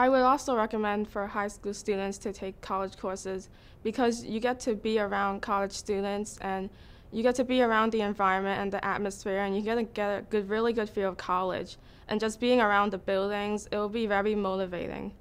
I would also recommend for high school students to take college courses because you get to be around college students and you get to be around the environment and the atmosphere and you get to get a good, really good feel of college. And just being around the buildings, it will be very motivating.